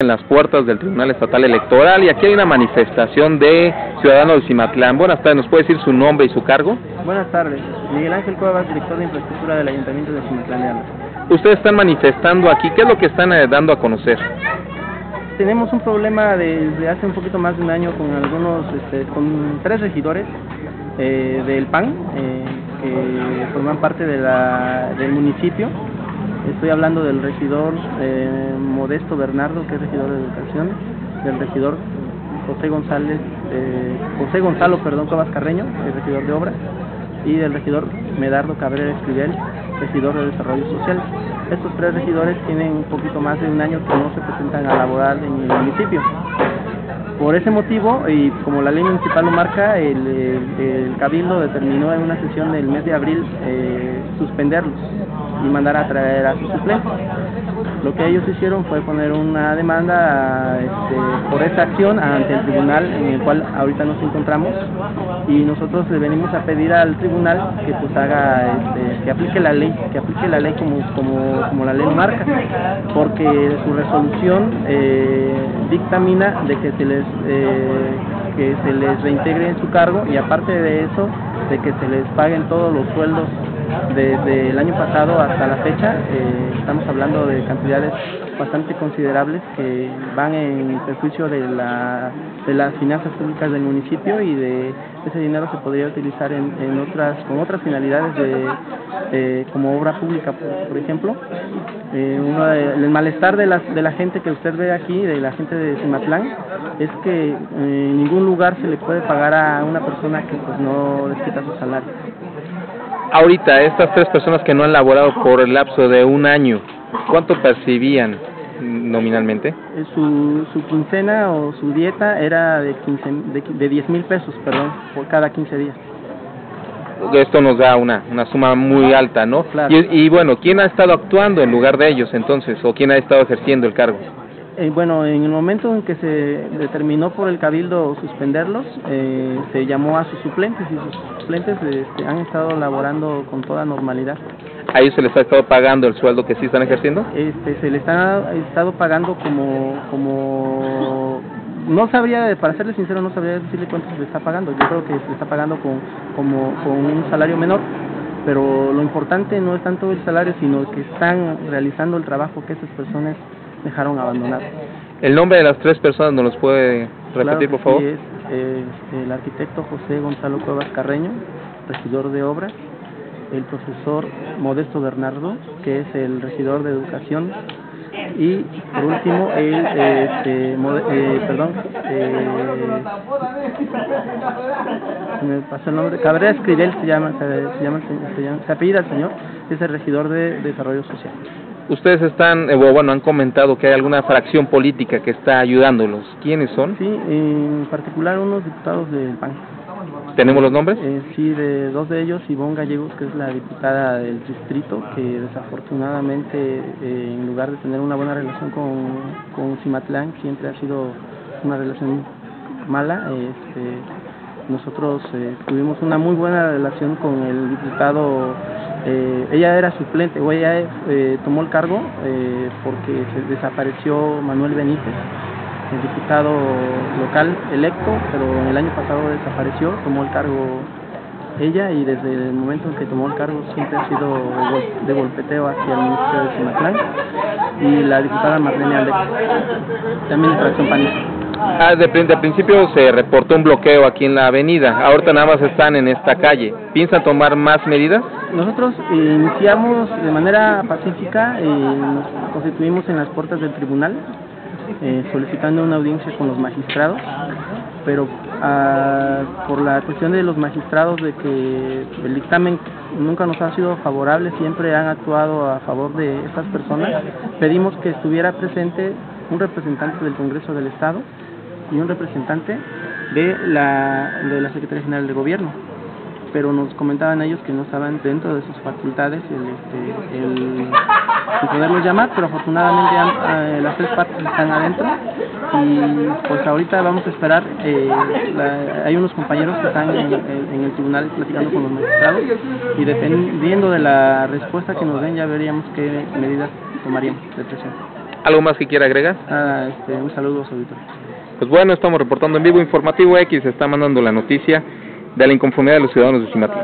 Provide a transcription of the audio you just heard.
en las puertas del Tribunal Estatal Electoral y aquí hay una manifestación de ciudadanos de Cimatlán. Buenas tardes, ¿nos puede decir su nombre y su cargo? Buenas tardes, Miguel Ángel Cuevas, director de infraestructura del Ayuntamiento de Cimatlán de. Ustedes están manifestando aquí, ¿qué es lo que están eh, dando a conocer? Tenemos un problema desde hace un poquito más de un año con algunos, este, con tres regidores eh, del PAN eh, que forman parte de la, del municipio Estoy hablando del regidor eh, Modesto Bernardo, que es regidor de Educación, del regidor José González, eh, José Gonzalo, perdón, Cuevas Carreño, que es regidor de Obras, y del regidor Medardo Cabrera Escribel, regidor de Desarrollo Social. Estos tres regidores tienen un poquito más de un año que no se presentan a laborar en el municipio. Por ese motivo, y como la ley municipal lo marca, el, Cabildo determinó en una sesión del mes de abril eh, suspenderlos y mandar a traer a sus suplentes. Lo que ellos hicieron fue poner una demanda este, por esta acción ante el tribunal en el cual ahorita nos encontramos. Y nosotros le venimos a pedir al tribunal que pues haga, este, que aplique la ley, que aplique la ley como, como, como la ley marca, porque su resolución eh, dictamina de que se les eh, que se les reintegre en su cargo y aparte de eso de que se les paguen todos los sueldos desde el año pasado hasta la fecha. Eh, estamos hablando de cantidades bastante considerables que van en perjuicio de, la, de las finanzas públicas del municipio y de ese dinero se podría utilizar en, en otras con otras finalidades de, como obra pública por, ejemplo eh, uno el malestar de la, de la gente que usted ve aquí de la gente de Cimatlán es que en ningún lugar se le puede pagar a una persona que pues no les quita su salario ahorita estas tres personas que no han laborado por el lapso de un año ¿Cuánto percibían nominalmente? Eh, su, su quincena o su dieta era de, 15, de, 10 mil pesos, perdón, por cada 15 días. Esto nos da una, una suma muy alta, ¿no? Y, y bueno, ¿quién ha estado actuando en lugar de ellos entonces? ¿O quién ha estado ejerciendo el cargo? Eh, bueno, en el momento en que se determinó por el cabildo suspenderlos, eh, se llamó a sus suplentes y sus suplentes este, han estado laborando con toda normalidad. ¿A ellos se les ha estado pagando el sueldo que sí están ejerciendo? Este, se les ha estado pagando como, como no sabría, para serle sincero, no sabría decirle cuánto se le está pagando. Yo creo que se le está pagando con, como, con un salario menor, pero lo importante no es tanto el salario, sino que están realizando el trabajo que esas personas dejaron abandonado. ¿El nombre de las tres personas nos los puede repetir, por favor? Sí, es eh, el arquitecto José Gonzalo Cuevas Carreño, regidor de obras, el profesor Modesto Bernardo, que es el regidor de educación, y por último el este, eh, perdón eh, me pasó el nombre Cabrera Escribel se llama se, llama, se, llama, se apellida el señor es el regidor de desarrollo social ustedes están, eh, bueno, han comentado que hay alguna fracción política que está ayudándolos. ¿Quiénes son? Sí, en particular unos diputados del PAN. ¿Tenemos los nombres? Eh, sí, de dos de ellos, Ivonne Gallegos, que es la diputada del distrito, que desafortunadamente, eh, en lugar de tener una buena relación con, con Cimatlán, siempre ha sido una relación mala. Este, nosotros tuvimos una muy buena relación con el diputado eh, ella era suplente, o ella eh, tomó el cargo eh, porque se desapareció Manuel Benítez, el diputado local electo, pero el año pasado desapareció, tomó el cargo ella y desde el momento en que tomó el cargo siempre ha sido de golpeteo hacia el Ministerio de Cimatlán y la diputada Marlene Alex, también de fracción panista. Ah, de, principio se reportó un bloqueo aquí en la avenida, ahorita nada más están en esta calle. ¿Piensan tomar más medidas? Nosotros iniciamos de manera pacífica, y nos constituimos en las puertas del tribunal eh, solicitando una audiencia con los magistrados, pero ah, por la cuestión de los magistrados de que el dictamen nunca nos ha sido favorable, siempre han actuado a favor de estas personas, pedimos que estuviera presente un representante del Congreso del Estado y un representante de la, de la Secretaría General de Gobierno. Pero nos comentaban ellos que no estaban dentro de sus facultades el, este, el, poderlos llamar, pero afortunadamente eh, las tres partes están adentro y pues ahorita vamos a esperar, eh, hay unos compañeros que están en, en, el tribunal platicando con los magistrados y dependiendo de la respuesta que nos den ya veríamos qué medidas tomaríamos de presión. ¿Algo más que quiera agregar? Ah, este, un saludo, auditor. Pues bueno, estamos reportando en vivo Informativo X, está mandando la noticia de la inconformidad de los ciudadanos de Cimatín.